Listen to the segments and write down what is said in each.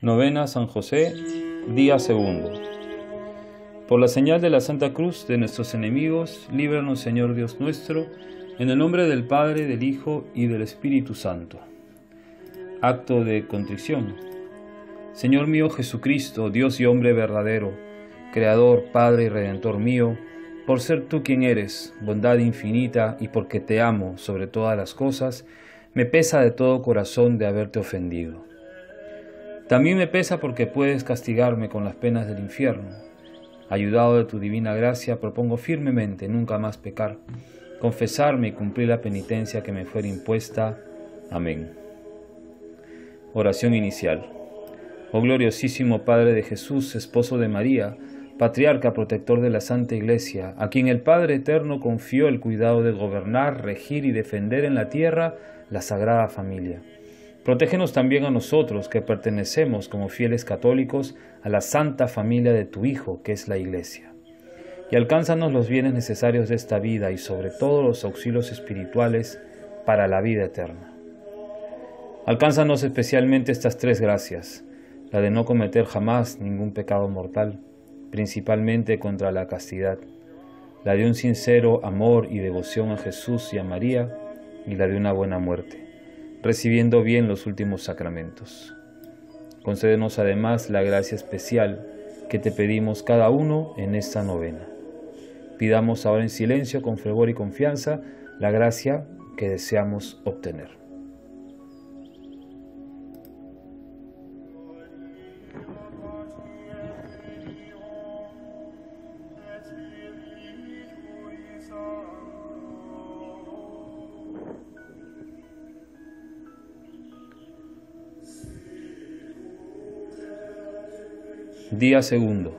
Novena San José, día segundo. Por la señal de la Santa Cruz de nuestros enemigos, líbranos Señor Dios nuestro, en el nombre del Padre, del Hijo y del Espíritu Santo. Acto de contrición. Señor mío Jesucristo, Dios y hombre verdadero, Creador, Padre y Redentor mío, por ser tú quien eres, bondad infinita, y porque te amo sobre todas las cosas, me pesa de todo corazón de haberte ofendido. También me pesa porque puedes castigarme con las penas del infierno. Ayudado de tu divina gracia, propongo firmemente nunca más pecar, confesarme y cumplir la penitencia que me fuera impuesta. Amén. Oración inicial. Oh gloriosísimo Padre de Jesús, esposo de María, patriarca protector de la Santa Iglesia, a quien el Padre Eterno confió el cuidado de gobernar, regir y defender en la tierra la Sagrada Familia. Protégenos también a nosotros que pertenecemos como fieles católicos a la santa familia de tu Hijo, que es la Iglesia. Y alcánzanos los bienes necesarios de esta vida y sobre todo los auxilios espirituales para la vida eterna. Alcánzanos especialmente estas tres gracias, la de no cometer jamás ningún pecado mortal, principalmente contra la castidad, la de un sincero amor y devoción a Jesús y a María, y la de una buena muerte recibiendo bien los últimos sacramentos. Concédenos además la gracia especial que te pedimos cada uno en esta novena. Pidamos ahora en silencio, con fervor y confianza, la gracia que deseamos obtener. Día segundo.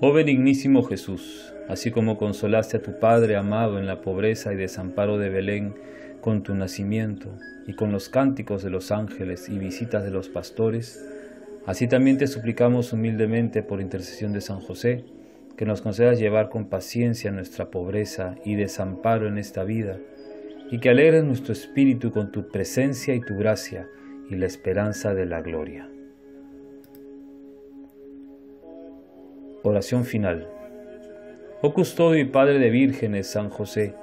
Oh benignísimo Jesús, así como consolaste a tu Padre amado en la pobreza y desamparo de Belén con tu nacimiento y con los cánticos de los ángeles y visitas de los pastores, así también te suplicamos humildemente por intercesión de San José, que nos concedas llevar con paciencia nuestra pobreza y desamparo en esta vida, y que alegres nuestro espíritu con tu presencia y tu gracia y la esperanza de la gloria. Final. Oh custodio y Padre de vírgenes, San José,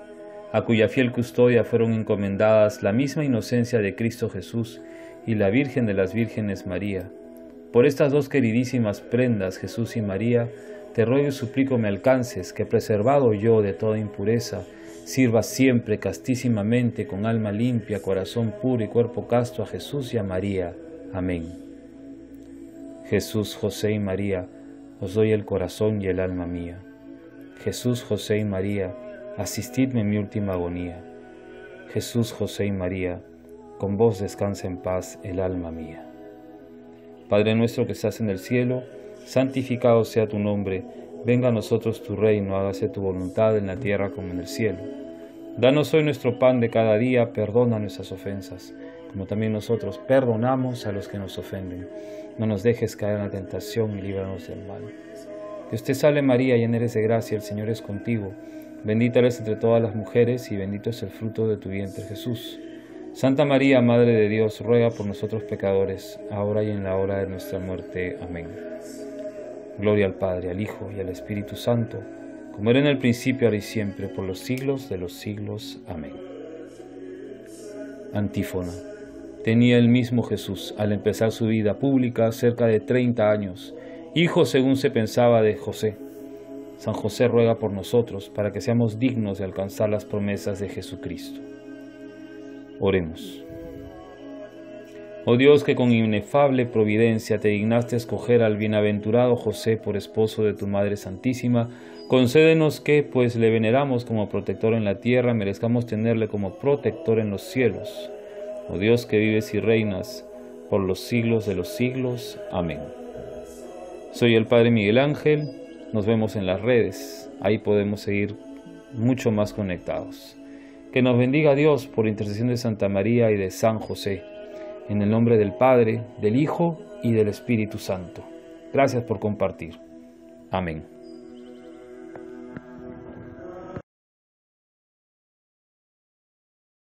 a cuya fiel custodia fueron encomendadas la misma inocencia de Cristo Jesús y la Virgen de las Vírgenes María. Por estas dos queridísimas prendas, Jesús y María, te ruego y suplico me alcances, que preservado yo de toda impureza, sirva siempre castísimamente con alma limpia, corazón puro y cuerpo casto a Jesús y a María. Amén. Jesús, José y María, os doy el corazón y el alma mía. Jesús, José y María, asistidme en mi última agonía. Jesús, José y María, con vos descansa en paz el alma mía. Padre nuestro que estás en el cielo, santificado sea tu nombre, venga a nosotros tu reino, hágase tu voluntad en la tierra como en el cielo. Danos hoy nuestro pan de cada día, perdona nuestras ofensas como también nosotros perdonamos a los que nos ofenden. No nos dejes caer en la tentación y líbranos del mal. Que usted salve María, llena eres de gracia, el Señor es contigo. Bendita eres entre todas las mujeres y bendito es el fruto de tu vientre Jesús. Santa María, Madre de Dios, ruega por nosotros pecadores, ahora y en la hora de nuestra muerte. Amén. Gloria al Padre, al Hijo y al Espíritu Santo, como era en el principio, ahora y siempre, por los siglos de los siglos. Amén. Antífona tenía el mismo Jesús al empezar su vida pública cerca de 30 años, hijo según se pensaba de José. San José ruega por nosotros para que seamos dignos de alcanzar las promesas de Jesucristo. Oremos. Oh Dios que con inefable providencia te dignaste escoger al bienaventurado José por esposo de tu Madre Santísima, concédenos que, pues le veneramos como protector en la tierra, merezcamos tenerle como protector en los cielos oh Dios que vives y reinas por los siglos de los siglos. Amén. Soy el Padre Miguel Ángel, nos vemos en las redes, ahí podemos seguir mucho más conectados. Que nos bendiga Dios por intercesión de Santa María y de San José, en el nombre del Padre, del Hijo y del Espíritu Santo. Gracias por compartir. Amén.